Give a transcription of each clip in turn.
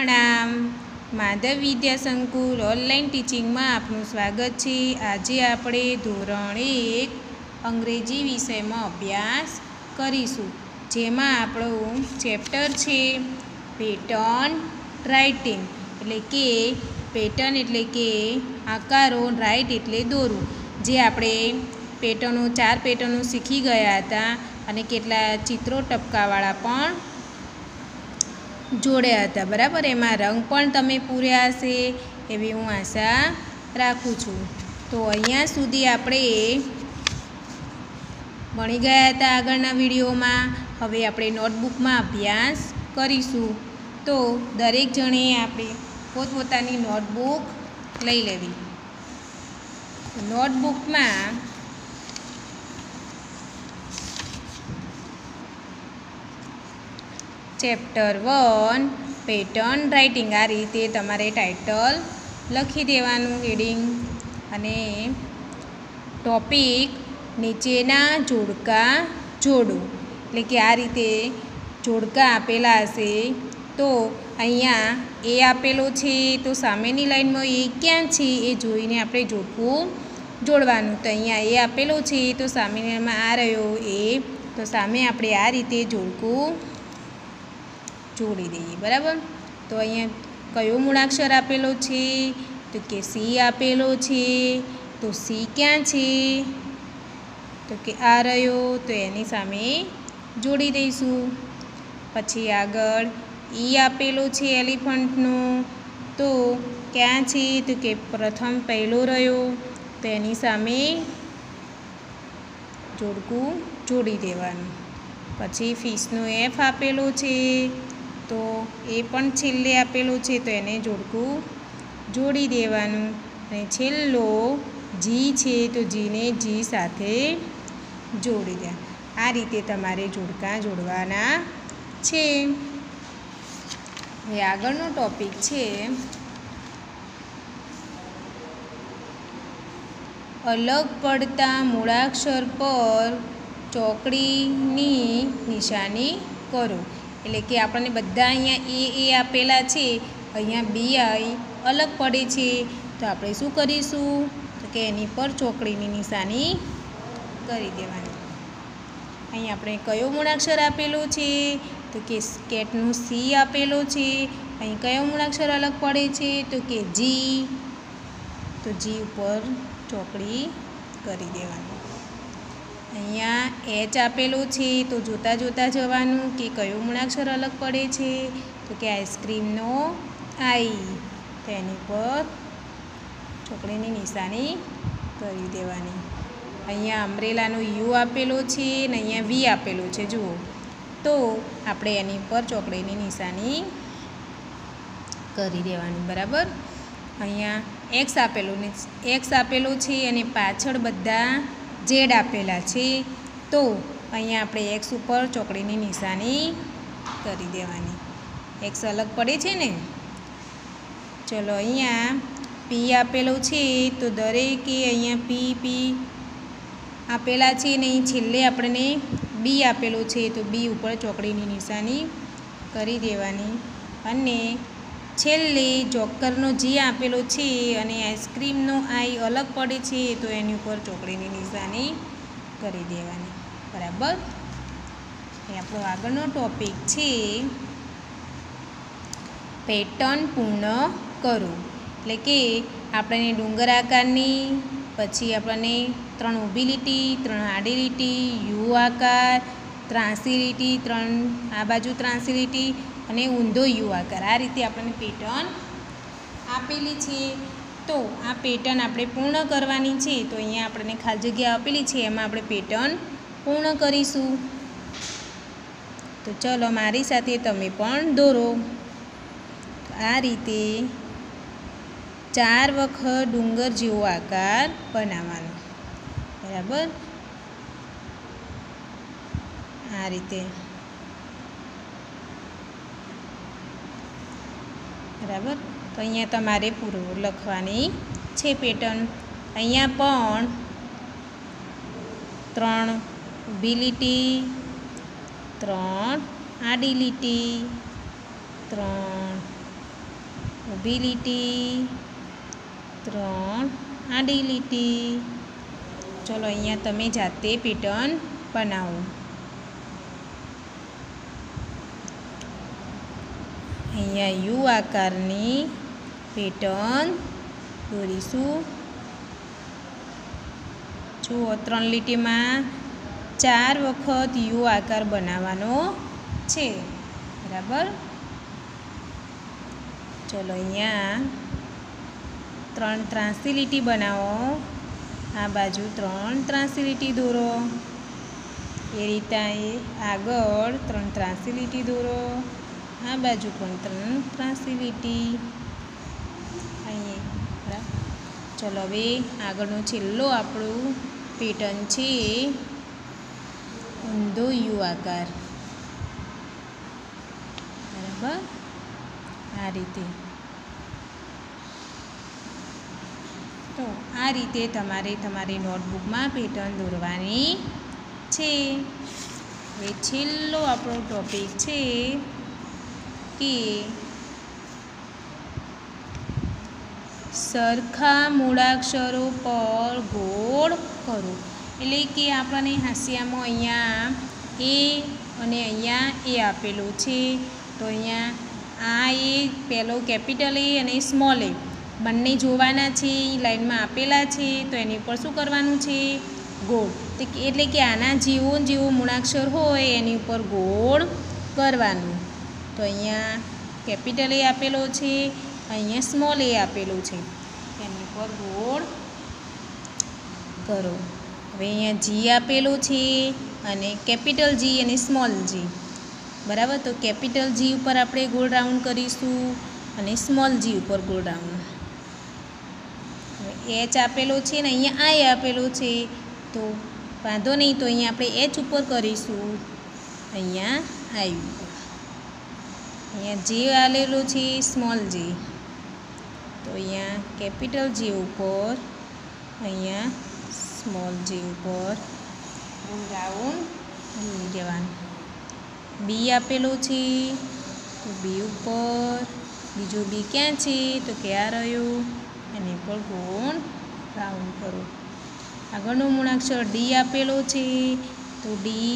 પ્રણામ માધવ વિદ્યા સંકુલ ઓનલાઈન ટીચિંગમાં આપનું સ્વાગત છે. આજે આપણે ધોરણ એક અંગ્રેજી વિષયમાં અભ્યાસ કરીશું, જેમાં આપણું ચેપ્ટર છે પેટર્ન રાઇટિંગ. એટલે કે પેટર્ન એટલે કે આકારો, રાઇટ એટલે દોરવું જે આપણે પેટર્નો, ચાર પેટર્નો શીખી ગયા હતા અને કેટલા ચિત્રો ટપકાવાળા પણ જોડ્યા હતા, બરાબર? એમાં રંગ પણ તમે પૂર્યા હશે, એવી હું આશા રાખું છું. તો અહીંયા સુધી આપણે ભણી ગયા હતા આગળના વિડીયોમાં. હવે આપણે નોટબુકમાં અભ્યાસ કરીશું. તો દરેક જણે આપણે પોતપોતાની નોટબુક લઈ લેવી. નોટબુકમાં ચેપ્ટર વન પેટર્ન રાઇટિંગ આ રીતે તમારે ટાઇટલ લખી દેવાનું હેડિંગ અને ટોપિક નીચેના જોડકા જોડો. એટલે કે આ રીતે જોડકા આપેલા હશે, તો અહીંયા એ આપેલો છે, તો સામેની લાઈનમાં એ ક્યાં છે, એ જોઈને આપણે જોડકું જોડવાનું. તો અહીંયા એ આપેલો છે, તો સામેનામાં આ રહ્યો એ. તો સામે આપણે આ રીતે જોડકું જોડી દઈએ, બરાબર? તો અહીંયા કયો મૂળાક્ષર આપેલો છે? તો કે સી આપેલો છે? તો સી ક્યાં છે? તો કે આ રહ્યો, તો એની સામે જોડી દઈશું. પછી આગળ ઈ આપેલો છે એલિફન્ટનો. તો ક્યાં છે? તો કે પ્રથમ પહેલો રહ્યો, તો એની સામે જોડકું જોડી દેવાનું. પછી ફિશનો એફ આપેલો છે. તો એ પણ છેલ્લે આપેલું છે, તો એને જોડકું જોડી દેવાનું. અને છેલ્લો જી છે, તો જીને જી સાથે જોડી દે. આ રીતે તમારે જોડકા જોડવાના છે. હવે આગળનો ટોપિક છે, અલગ પડતા મૂળાક્ષર પર ચોકડીની નિશાની કરો. એટલે કે આપણને બધા અહીંયા એ એ આપેલા છે, અહીંયા બી, આઈ અલગ પડે છે. તો આપણે શું કરીશું? તો કે એની પર ચોકડીની નિશાની કરી દેવાની. અહીં આપણે કયો મૂળાક્ષર આપેલો છે? તો કે સ્કેટનું સી આપેલો છે. અહીં કયો મૂળાક્ષર અલગ પડે છે? તો કે જી. તો જી ઉપર ચોકડી કરી દેવાની. અહીંયા એચ આપેલું છે, તો જોતાં જોતાં જવાનું કે કયો મૂળાક્ષર અલગ પડે છે? તો કે આઈસ્ક્રીમનો આઈ. તેની પર છોકરીની નિશાની કરી દેવાની. અહીંયા અમરેલાનો યુ આપેલો છે ને અહીંયા વી આપેલો છે, જુઓ. તો આપણે એની પર ચોકડીની નિશાની કરી દેવાની, બરાબર? અહીંયા એક્સ આપેલું એક્સ આપેલું છે, અને પાછળ બધા ઝેડ આપેલા છે, તો અહીંયા આપણે એક્સ ઉપર ચોકડીની નિશાની કરી દેવાની. એક્સ અલગ પડે છે ને? ચલો અહીંયા પી આપેલો છે, તો દરેકે અહીંયા પી પી આપેલા છે ને છેલ્લે આપણને બી આપેલો છે, તો બી ઉપર ચોકડીની નિશાની કરી દેવાની. અને છેલ્લે જોકરનો જી આપેલો છે અને આઈસ્ક્રીમનો આઈ અલગ પડે છે, તો એની ઉપર ચોકડીની નિશાની કરી દેવાની. બરાબર? એ આપણો આગળનો ટોપિક છે. પેટર્ન પૂર્ણ કરો. એટલે કે આપણને ડુંગર આકારની, પછી આપણને ત્રણ ઊભી લીટી ત્રણ આડી લીટી યુ આકાર, ત્રાંસી લીટી, ત્રણ, આ બાજુ ત્રાંસી લીટી અને ઊંધો યુ આકાર આ રીતે આપણને પેટર્ન આપેલી છે. તો આ પેટર્ન આપણે પૂર્ણ કરવાની છે તો અહીંયા આપણને ખાલી જગ્યા આપેલી છે. એમાં આપણે પેટર્ન પૂર્ણ કરીશું. તો ચલો મારી સાથે તમે પણ દોરો. આ રીતે ચાર વખત ડુંગર જેવો આકાર બનાવવાનો. બરાબર? આ રીતે. બરાબર? તો અહીંયા તમારે પૂરું લખવાની છે પેટર્ન. અહીંયા પણ ત્રણ ઊભી લીટી ત્રણ આડી લીટી ત્રણ ઊભી લીટી ત્રણ આડી લીટી ચલો અહીંયા તમે જાતે પેટર્ન બનાવો. અહીંયા યુ આકારની પેટર્ન દોરીશું. જુઓ, ત્રણ લીટીમાં ચાર વખત યુ આકાર બનાવવાનો છે. બરાબર? ચલો, અહીંયા ત્રણ ત્રાંસી લીટી બનાવો. આ બાજુ ત્રણ ત્રાંસી લીટી દોરો. એ રીતે આગળ ત્રણ ત્રાંસી લીટી દોરો. આ બાજુ પણ ત્રણ ત્રાસી લીટી. અહીંયા બરાબર ચલો હવે આગળનો છેલ્લો આપણું પેટર્ન છે ઊંધો યુ આકાર બરાબર? આ રીતે. તો આ રીતે તમારે તમારી નોટબુકમાં પેટર્ન દોરવાની છે. હવે છેલ્લો આપણો ટોપિક છે કે સરખા મૂળાક્ષરો પર ગોળ કરો. એટલે કે આપણને હાંસિયામાં અહીંયા એ અને અહીંયા એ આપેલું છે. તો અહીંયા આ એ પહેલો કેપિટલ એ અને સ્મોલ એ. બંને જોવાના છે એ લાઈનમાં આપેલા છે, તો એની ઉપર શું કરવાનું છે? ગોળ. એટલે કે આના જેવો જેવો મૂળાક્ષર હોય, એની ઉપર ગોળ કરવાનું. તો અહીંયા કેપિટલ એ આપેલો છે, અહીંયા સ્મોલ એ આપેલું છે. એની પર ગોળ કરો હવે અહીંયા જી આપેલું છે અને કેપિટલ જી અને સ્મોલ જી બરાબર? તો કેપિટલ જી ઉપર આપણે ગોળ રાઉન્ડ કરીશું અને સ્મોલ જી ઉપર ગોળ રાઉન્ડ હવે એચ આપેલો છે ને અહીંયા આઈ આપેલો છે, તો વાંધો નહીં, તો અહીંયા આપણે એચ ઉપર કરીશું. અહીંયા ઉપર અહીંયા જે આલેલું છે સ્મોલ જે તો અહીંયા કેપિટલ જે ઉપર, અહીંયા સ્મોલ જે ઉપર રાઉન્ડ દેવાનું બી આપેલું છે, તો બી ઉપર, બીજું બી ક્યાં છે, તો ક્યાં રહ્યું. એની ઉપર ગુણ રાઉન્ડ કરો. આગળનો મૂળાક્ષર ડી આપેલો છે, તો ડી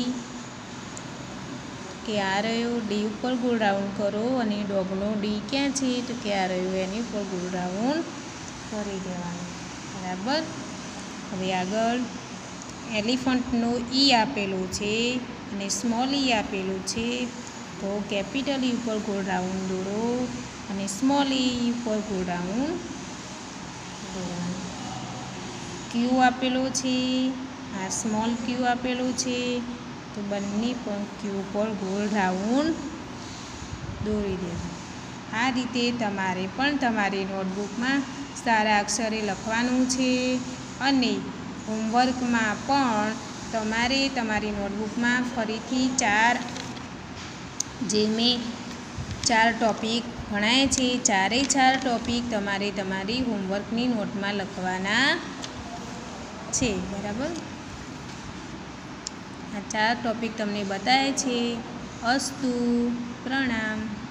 કે આ રહ્યો, ડી ઉપર ગોળ રાઉન્ડ કરો અને ડોગનો ડી ક્યાં છે? તો કે આ રહ્યો, એની ઉપર ગોળ રાઉન્ડ કરી દેવાનું. બરાબર? હવે આગળ એલિફન્ટનું ઈ આપેલું છે અને સ્મોલ ઈ આપેલું છે. તો કેપિટલ ઈ ઉપર ગોળ રાઉન્ડ દોરો અને સ્મોલ ઈ ઉપર ગોળ રાઉન્ડ દોરવાનું. ક્યુ આપેલો છે? આ સ્મોલ ક્યુ આપેલું છે? તો બંને પંખી ઉપર પર ગોળ રાઉન્ડ દોરી દેવું આ રીતે તમારે પણ તમારી નોટબુકમાં સારા અક્ષરે લખવાનું છે અને હોમવર્કમાં પણ તમારે તમારી નોટબુકમાં ફરીથી ચાર જે મેં ચાર ટોપિક ભણાય છે, ચારેય ચાર ટોપિક તમારે તમારી હોમવર્કની નોટમાં લખવાના છે. બરાબર? આ ચાર ટોપિક તમને બતાવે છે. અસ્તુ પ્રણામ.